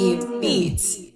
Beats.